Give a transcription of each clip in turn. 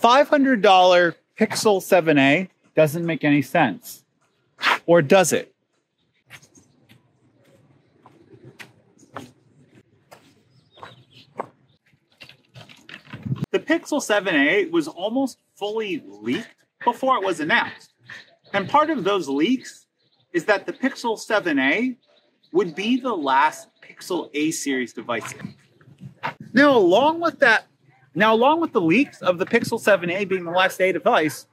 $500 Pixel 7a doesn't make any sense. Or does it? The Pixel 7a was almost fully leaked before it was announced. And part of those leaks is that the Pixel 7a would be the last Pixel A series device. Now, along with that, now along with the leaks of the Pixel 7a being the last A device,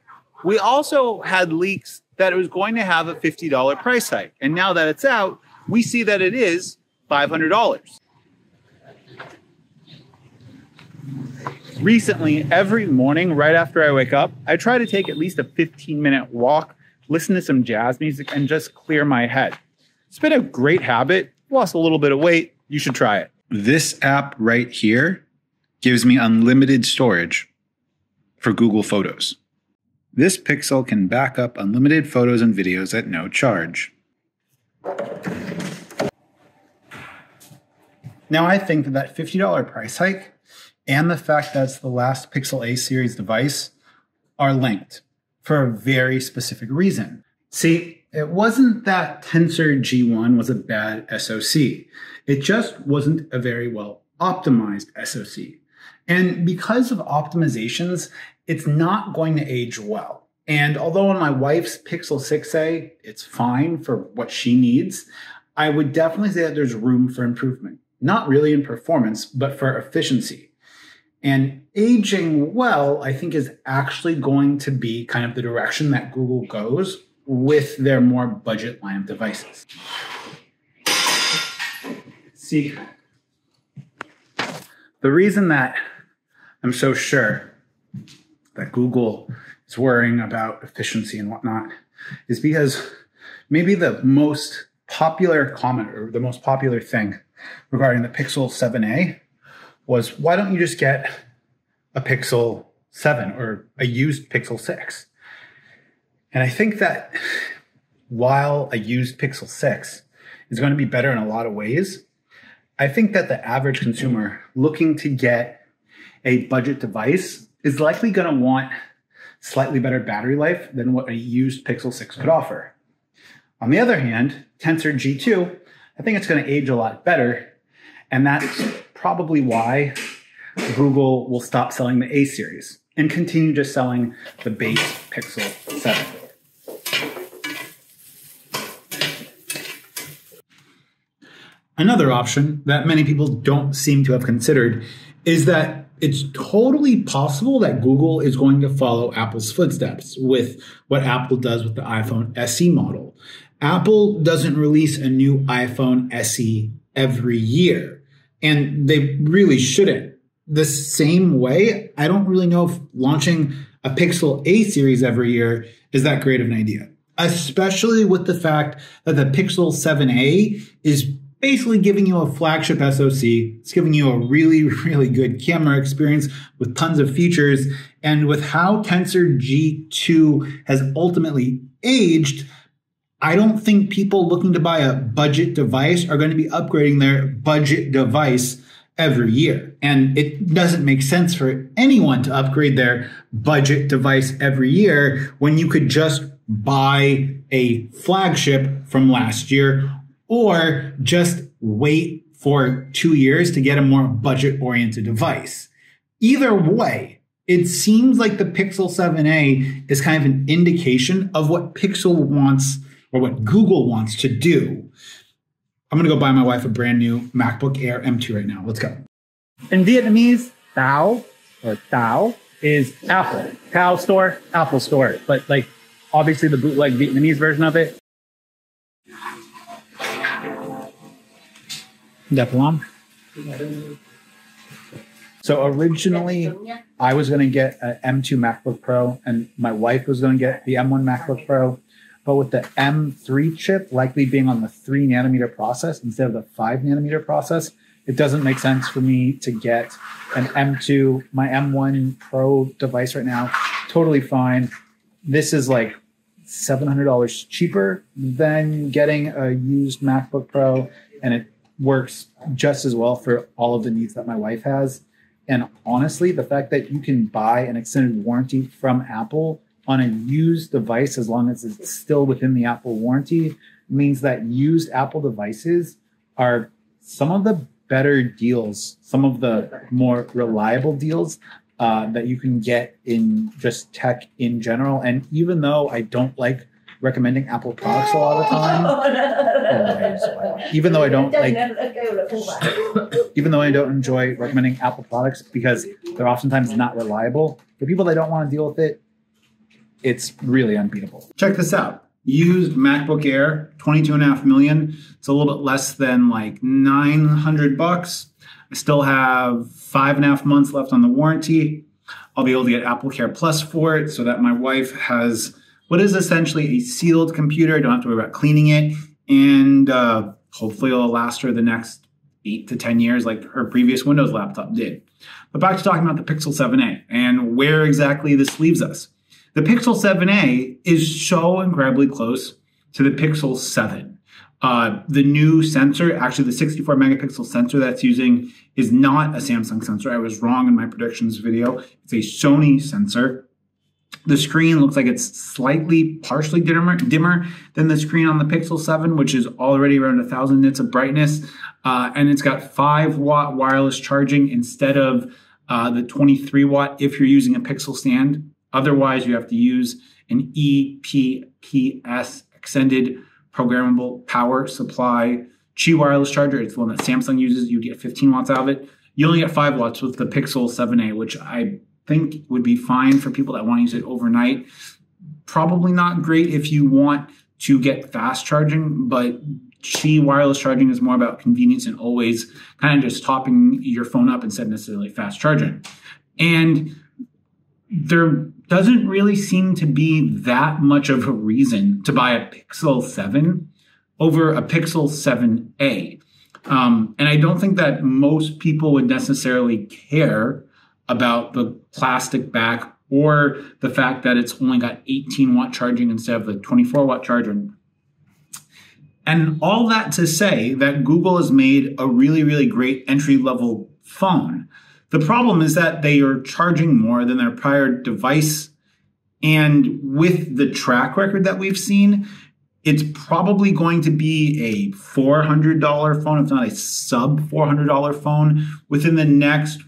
we also had leaks that it was going to have a $50 price hike. And now that it's out, we see that it is $500. Recently, every morning, right after I wake up, I try to take at least a 15 minute walk, listen to some jazz music, and just clear my head. It's been a great habit. Lost a little bit of weight. You should try it. This app right here gives me unlimited storage for Google Photos. This Pixel can back up unlimited photos and videos at no charge. Now, I think that that $50 price hike and the fact that it's the last Pixel A series device are linked for a very specific reason. See, it wasn't that Tensor G1 was a bad SoC. It just wasn't a very well optimized SoC. And because of optimizations, it's not going to age well. And although on my wife's Pixel 6a, it's fine for what she needs, I would definitely say that there's room for improvement. Not really in performance, but for efficiency. And aging well, I think, is actually going to be kind of the direction that Google goes with their more budget line of devices. See, the reason that I'm so sure that Google is worrying about efficiency and whatnot is because maybe the most popular comment or the most popular thing regarding the Pixel 7a was why don't you just get a Pixel 7 or a used Pixel 6? And I think that while a used Pixel 6 is going to be better in a lot of ways, I think that the average consumer looking to get a budget device is likely going to want slightly better battery life than what a used Pixel 6 could offer. On the other hand, Tensor G2, I think it's going to age a lot better. And that's probably why Google will stop selling the A series and continue just selling the base Pixel 7. Another option that many people don't seem to have considered is that it's totally possible that Google is going to follow Apple's footsteps with what Apple does with the iPhone SE model. Apple doesn't release a new iPhone SE every year, and they really shouldn't. The same way, I don't really know if launching a Pixel A series every year is that great of an idea, especially with the fact that the Pixel 7a is basically giving you a flagship SoC. It's giving you a really, really good camera experience with tons of features. And with how Tensor G2 has ultimately aged, I don't think people looking to buy a budget device are going to be upgrading their budget device every year. And it doesn't make sense for anyone to upgrade their budget device every year when you could just buy a flagship from last year or just wait for two years to get a more budget oriented device. Either way, it seems like the Pixel 7a is kind of an indication of what Pixel wants or what Google wants to do. I'm gonna go buy my wife a brand new MacBook Air M2 right now. Let's go. In Vietnamese, Tao or Tao is Apple. Tao store, Apple store. But like obviously the bootleg Vietnamese version of it Depalom. So originally, I was going to get an M2 MacBook Pro, and my wife was going to get the M1 MacBook Pro. But with the M3 chip likely being on the three nanometer process instead of the five nanometer process, it doesn't make sense for me to get an M2, my M1 Pro device right now. Totally fine. This is like $700 cheaper than getting a used MacBook Pro, and it works just as well for all of the needs that my wife has. And honestly, the fact that you can buy an extended warranty from Apple on a used device, as long as it's still within the Apple warranty, means that used Apple devices are some of the better deals, some of the more reliable deals uh, that you can get in just tech in general. And even though I don't like recommending Apple products a lot of the time, always, even though I don't like, even though I don't enjoy recommending Apple products because they're oftentimes not reliable, for people that don't want to deal with it, it's really unbeatable. Check this out. Used MacBook Air, 22 and a half million. It's a little bit less than like 900 bucks. I still have five and a half months left on the warranty. I'll be able to get Apple Care Plus for it so that my wife has what is essentially a sealed computer. I don't have to worry about cleaning it. And uh, hopefully it'll last her the next eight to 10 years like her previous Windows laptop did. But back to talking about the Pixel 7a and where exactly this leaves us. The Pixel 7a is so incredibly close to the Pixel 7. Uh, the new sensor, actually the 64 megapixel sensor that's using is not a Samsung sensor. I was wrong in my predictions video. It's a Sony sensor. The screen looks like it's slightly partially dimmer, dimmer than the screen on the Pixel 7, which is already around 1,000 nits of brightness. Uh, and it's got 5 watt wireless charging instead of uh, the 23 watt if you're using a Pixel stand. Otherwise, you have to use an EPPS extended programmable power supply Qi wireless charger. It's the one that Samsung uses. You get 15 watts out of it. You only get 5 watts with the Pixel 7a, which I think would be fine for people that want to use it overnight. Probably not great if you want to get fast charging, but Qi wireless charging is more about convenience and always kind of just topping your phone up instead of necessarily fast charging. And there doesn't really seem to be that much of a reason to buy a Pixel 7 over a Pixel 7a. Um, and I don't think that most people would necessarily care about the plastic back or the fact that it's only got 18 watt charging instead of the 24 watt charging. And all that to say that Google has made a really, really great entry level phone. The problem is that they are charging more than their prior device. And with the track record that we've seen, it's probably going to be a $400 phone, if not a sub $400 phone, within the next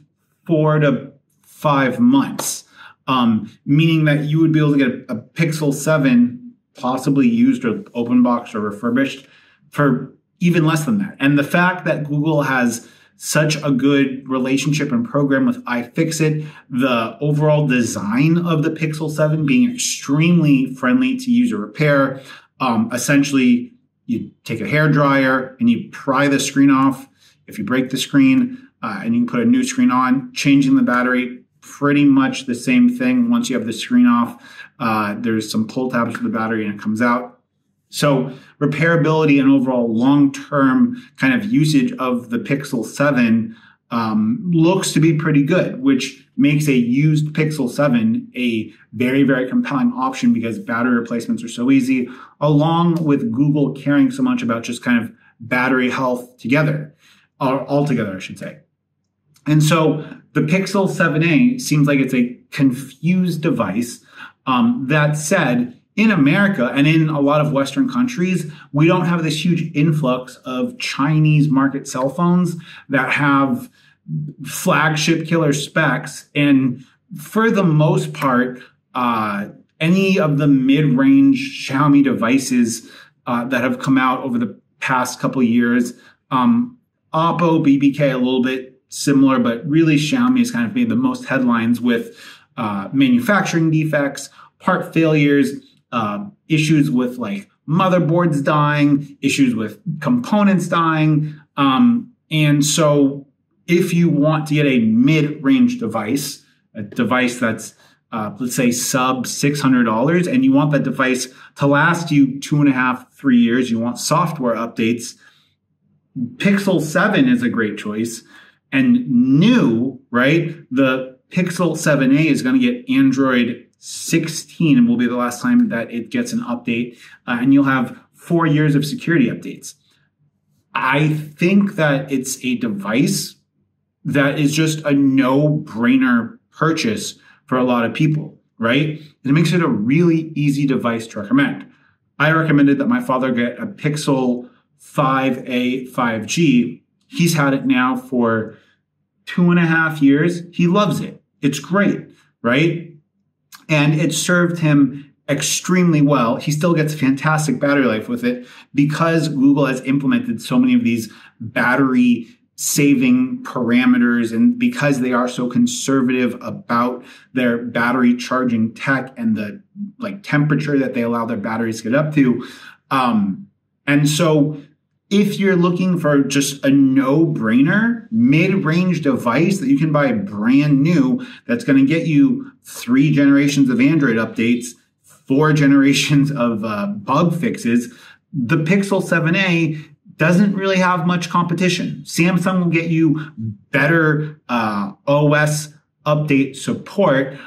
four to five months. Um, meaning that you would be able to get a, a Pixel 7, possibly used or open box or refurbished, for even less than that. And the fact that Google has such a good relationship and program with iFixit. The overall design of the Pixel 7 being extremely friendly to user repair. Um, essentially, you take a hair dryer and you pry the screen off. If you break the screen uh, and you can put a new screen on, changing the battery, pretty much the same thing once you have the screen off. Uh, there's some pull tabs for the battery and it comes out. So repairability and overall long-term kind of usage of the Pixel 7 um, looks to be pretty good, which makes a used Pixel 7 a very, very compelling option because battery replacements are so easy, along with Google caring so much about just kind of battery health together, or altogether, I should say. And so the Pixel 7a seems like it's a confused device. Um, that said, in America and in a lot of Western countries, we don't have this huge influx of Chinese market cell phones that have flagship killer specs. And for the most part, uh, any of the mid-range Xiaomi devices uh, that have come out over the past couple years, um, Oppo, BBK, a little bit similar, but really Xiaomi has kind of made the most headlines with uh, manufacturing defects, part failures, uh, issues with like motherboards dying, issues with components dying. Um, and so, if you want to get a mid range device, a device that's uh, let's say sub $600, and you want that device to last you two and a half, three years, you want software updates, Pixel 7 is a great choice. And new, right? The Pixel 7a is going to get Android 16 and will be the last time that it gets an update, uh, and you'll have four years of security updates. I think that it's a device that is just a no brainer purchase for a lot of people, right? It makes it a really easy device to recommend. I recommended that my father get a Pixel 5a 5G. He's had it now for two and a half years. He loves it. It's great, right? And it served him extremely well. He still gets fantastic battery life with it because Google has implemented so many of these battery saving parameters and because they are so conservative about their battery charging tech and the like temperature that they allow their batteries to get up to um, and so if you're looking for just a no-brainer mid-range device that you can buy brand new that's going to get you three generations of android updates four generations of uh, bug fixes the pixel 7a doesn't really have much competition. Samsung will get you better uh, OS update support,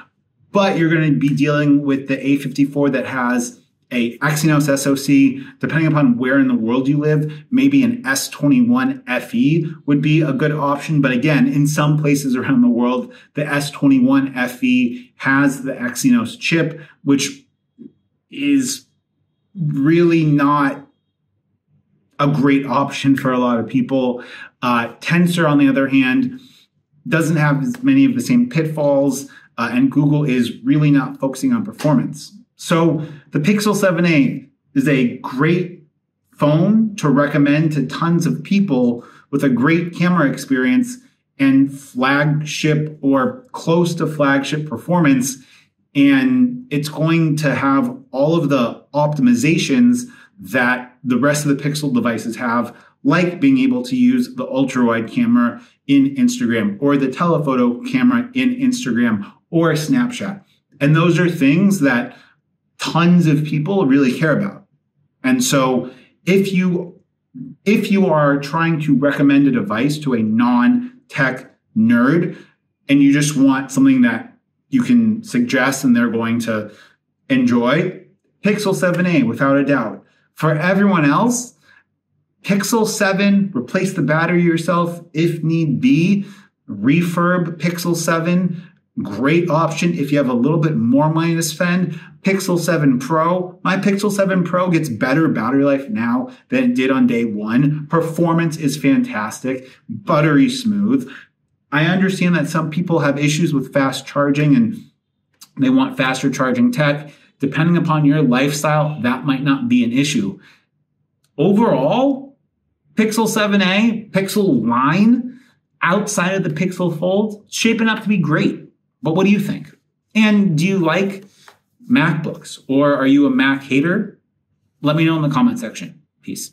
but you're going to be dealing with the A54 that has a Exynos SoC. Depending upon where in the world you live, maybe an S21 FE would be a good option. But again, in some places around the world, the S21 FE has the Exynos chip, which is really not a great option for a lot of people. Uh, Tensor, on the other hand, doesn't have as many of the same pitfalls, uh, and Google is really not focusing on performance. So the Pixel 7a is a great phone to recommend to tons of people with a great camera experience and flagship or close to flagship performance. And it's going to have all of the optimizations that the rest of the Pixel devices have, like being able to use the ultra wide camera in Instagram or the telephoto camera in Instagram or Snapchat. And those are things that tons of people really care about. And so if you if you are trying to recommend a device to a non-tech nerd and you just want something that you can suggest and they're going to enjoy, Pixel 7a without a doubt. For everyone else, Pixel 7, replace the battery yourself if need be. Refurb Pixel 7, great option if you have a little bit more money to spend. Pixel 7 Pro, my Pixel 7 Pro gets better battery life now than it did on day one. Performance is fantastic, buttery smooth. I understand that some people have issues with fast charging and they want faster charging tech depending upon your lifestyle, that might not be an issue. Overall, Pixel 7a, Pixel line outside of the Pixel Fold, shaping up to be great. But what do you think? And do you like MacBooks or are you a Mac hater? Let me know in the comment section. Peace.